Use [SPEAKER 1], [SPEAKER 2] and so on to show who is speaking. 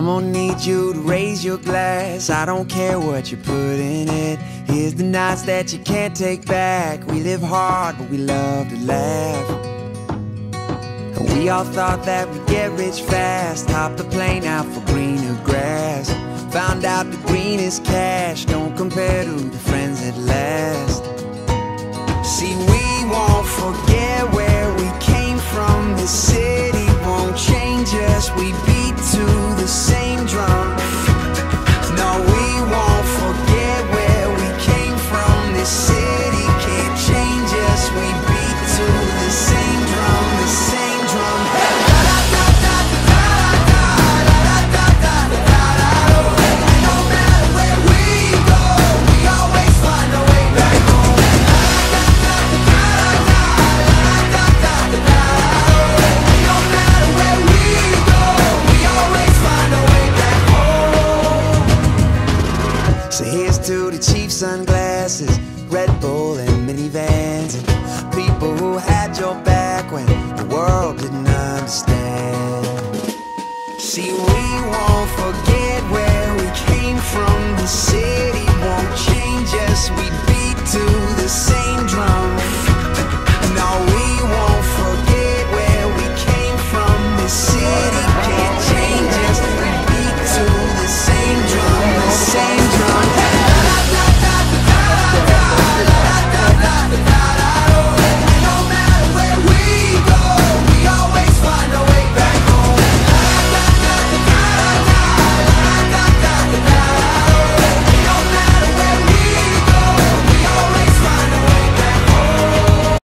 [SPEAKER 1] I'm gonna need you to raise your glass. I don't care what you put in it. Here's the nights that you can't take back. We live hard, but we love to laugh. And we all thought that we'd get rich fast. Hop the plane out for greener grass. Found out the green is cash. Don't compare to the. to the cheap sunglasses, Red Bull and minivans, and people who had your back when the world didn't understand. See, we won't forget where we came from. The city won't change us. We beat to the same.